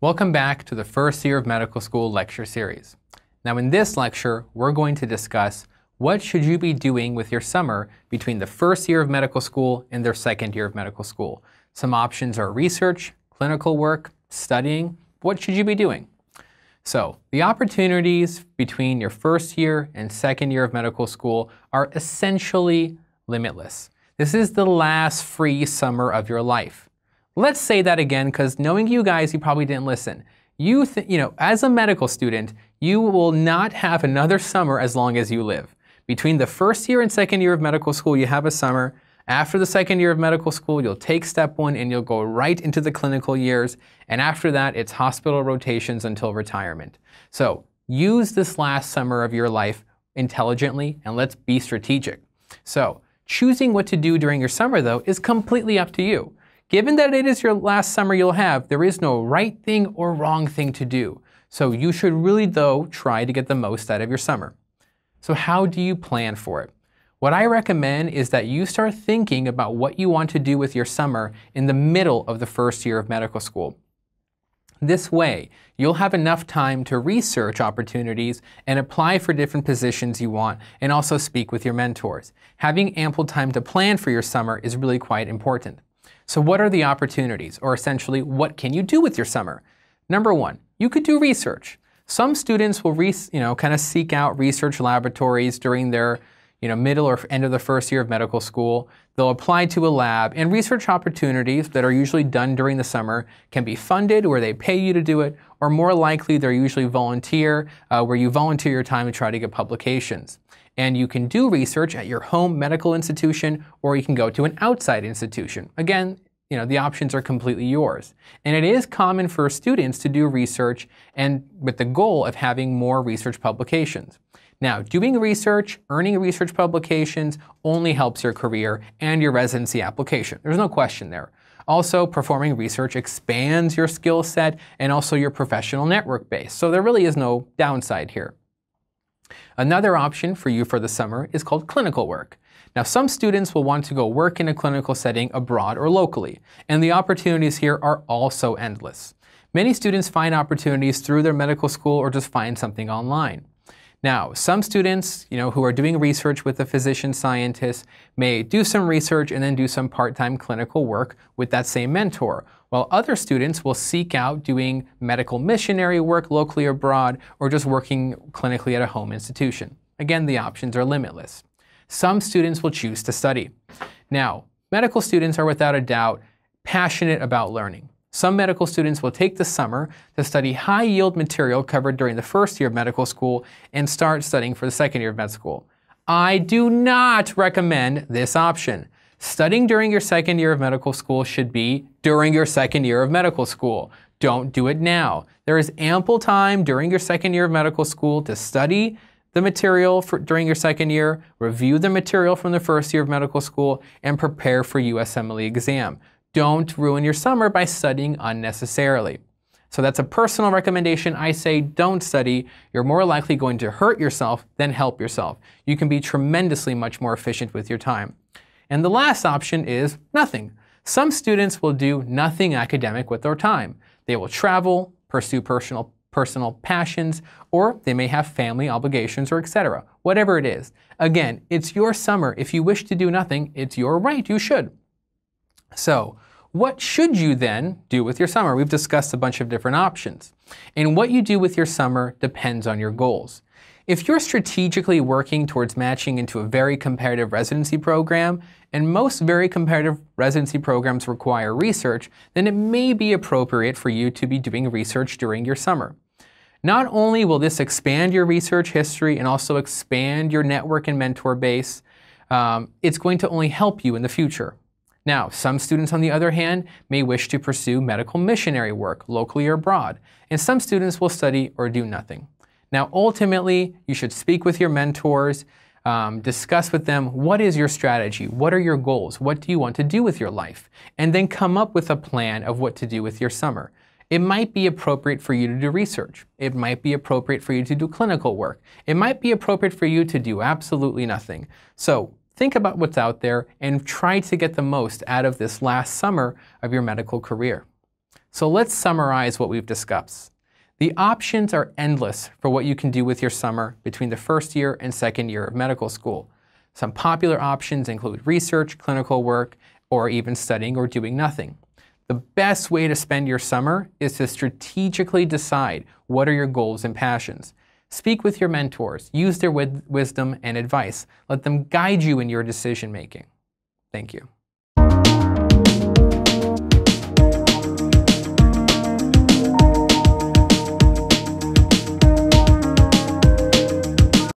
Welcome back to the first year of medical school lecture series. Now in this lecture, we're going to discuss what should you be doing with your summer between the first year of medical school and their second year of medical school. Some options are research, clinical work, studying. What should you be doing? So the opportunities between your first year and second year of medical school are essentially limitless. This is the last free summer of your life. Let's say that again because knowing you guys, you probably didn't listen. You, you know, as a medical student, you will not have another summer as long as you live. Between the first year and second year of medical school, you have a summer. After the second year of medical school, you'll take step one and you'll go right into the clinical years. And after that, it's hospital rotations until retirement. So use this last summer of your life intelligently and let's be strategic. So choosing what to do during your summer, though, is completely up to you. Given that it is your last summer you'll have, there is no right thing or wrong thing to do. So you should really, though, try to get the most out of your summer. So how do you plan for it? What I recommend is that you start thinking about what you want to do with your summer in the middle of the first year of medical school. This way, you'll have enough time to research opportunities and apply for different positions you want and also speak with your mentors. Having ample time to plan for your summer is really quite important. So what are the opportunities, or essentially, what can you do with your summer? Number one, you could do research. Some students will, you know, kind of seek out research laboratories during their you know, middle or end of the first year of medical school. They'll apply to a lab, and research opportunities that are usually done during the summer can be funded where they pay you to do it, or more likely, they're usually volunteer, uh, where you volunteer your time to try to get publications. And you can do research at your home medical institution, or you can go to an outside institution. Again, you know, the options are completely yours. And it is common for students to do research and with the goal of having more research publications. Now, doing research, earning research publications only helps your career and your residency application. There's no question there. Also, performing research expands your skill set and also your professional network base. So there really is no downside here. Another option for you for the summer is called clinical work. Now, some students will want to go work in a clinical setting abroad or locally, and the opportunities here are also endless. Many students find opportunities through their medical school or just find something online. Now, some students, you know, who are doing research with a physician scientist may do some research and then do some part-time clinical work with that same mentor, while other students will seek out doing medical missionary work locally or abroad or just working clinically at a home institution. Again, the options are limitless some students will choose to study. Now, medical students are without a doubt passionate about learning. Some medical students will take the summer to study high yield material covered during the first year of medical school and start studying for the second year of med school. I do not recommend this option. Studying during your second year of medical school should be during your second year of medical school. Don't do it now. There is ample time during your second year of medical school to study, the material for, during your second year, review the material from the first year of medical school, and prepare for USMLE exam. Don't ruin your summer by studying unnecessarily. So that's a personal recommendation. I say don't study. You're more likely going to hurt yourself than help yourself. You can be tremendously much more efficient with your time. And the last option is nothing. Some students will do nothing academic with their time. They will travel, pursue personal personal passions, or they may have family obligations or etc. Whatever it is. Again, it's your summer. If you wish to do nothing, it's your right. You should. So, what should you then do with your summer? We've discussed a bunch of different options. And what you do with your summer depends on your goals. If you're strategically working towards matching into a very competitive residency program, and most very competitive residency programs require research, then it may be appropriate for you to be doing research during your summer. Not only will this expand your research history and also expand your network and mentor base, um, it's going to only help you in the future. Now, some students, on the other hand, may wish to pursue medical missionary work locally or abroad, and some students will study or do nothing. Now, ultimately, you should speak with your mentors, um, discuss with them what is your strategy, what are your goals, what do you want to do with your life, and then come up with a plan of what to do with your summer. It might be appropriate for you to do research. It might be appropriate for you to do clinical work. It might be appropriate for you to do absolutely nothing. So think about what's out there and try to get the most out of this last summer of your medical career. So let's summarize what we've discussed. The options are endless for what you can do with your summer between the first year and second year of medical school. Some popular options include research, clinical work, or even studying or doing nothing. The best way to spend your summer is to strategically decide what are your goals and passions. Speak with your mentors, use their wisdom and advice. Let them guide you in your decision making. Thank you.